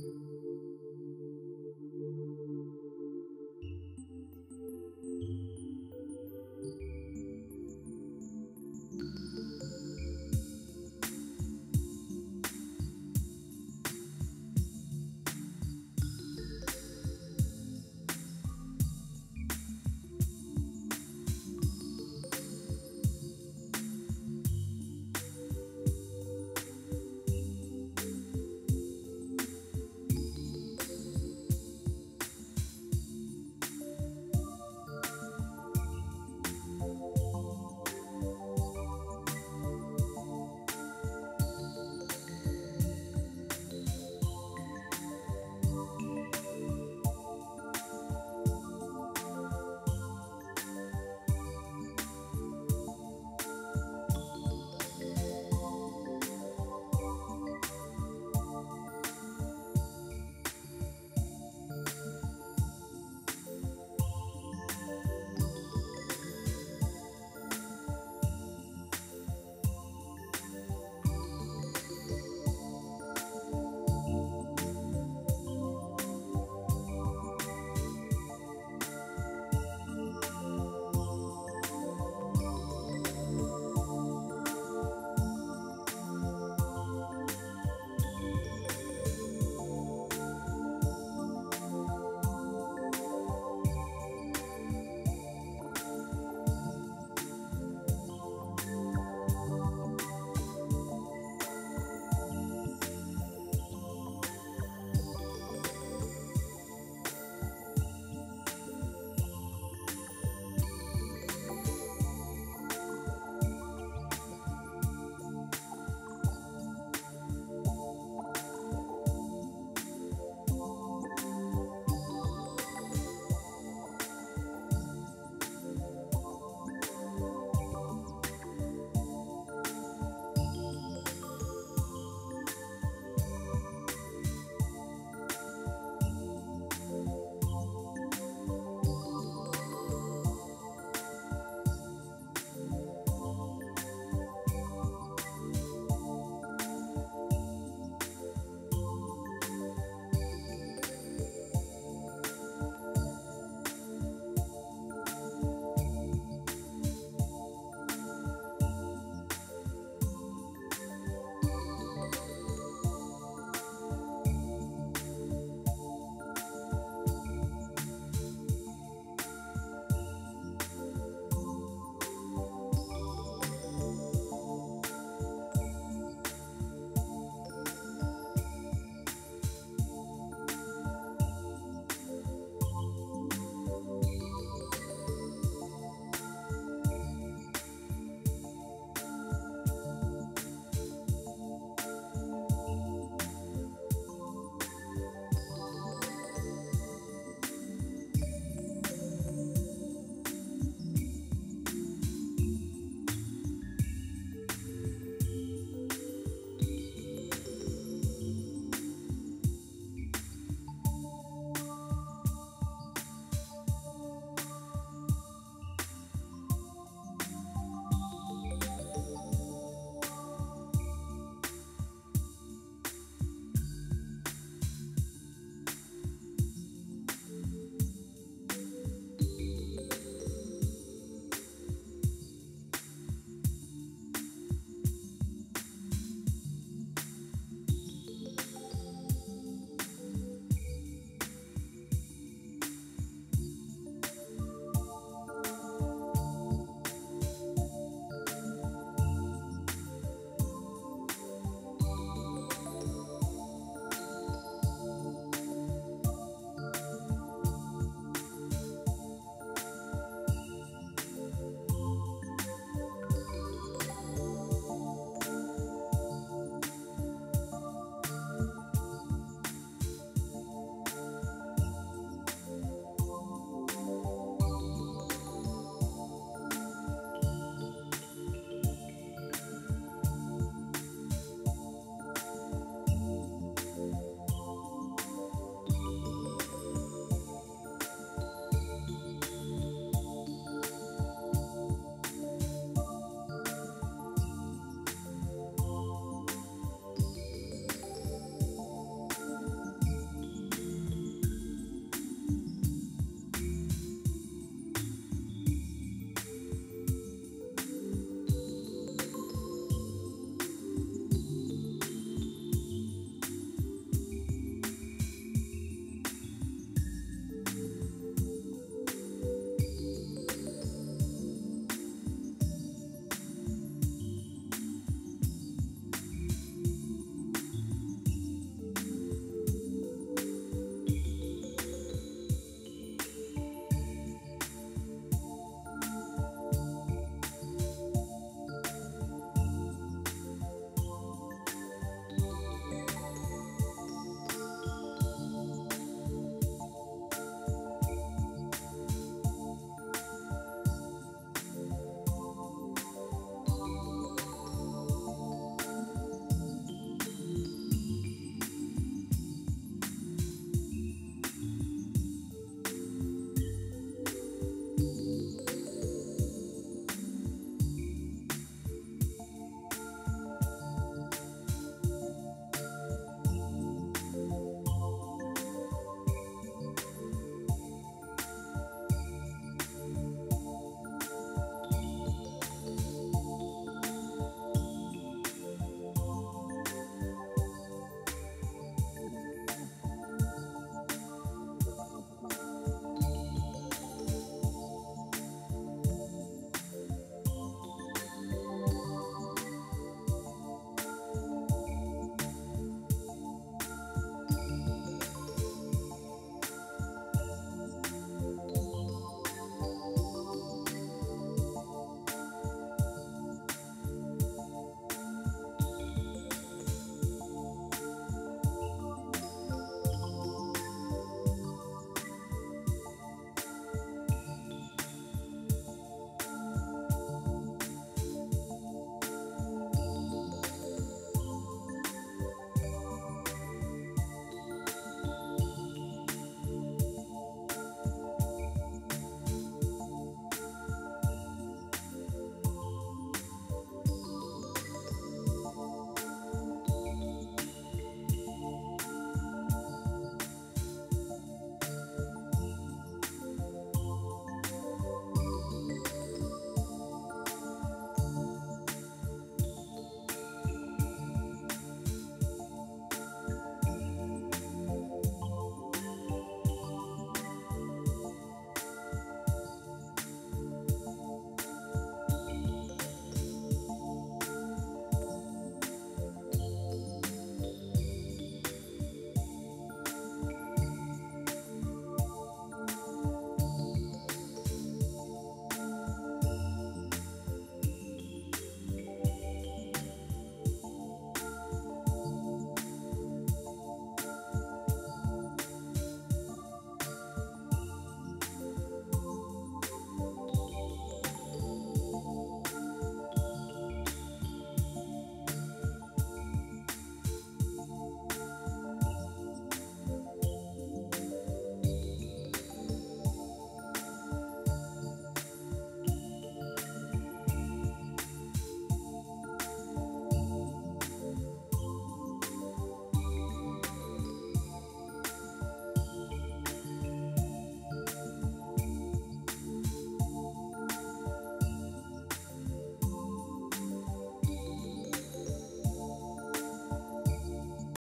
Música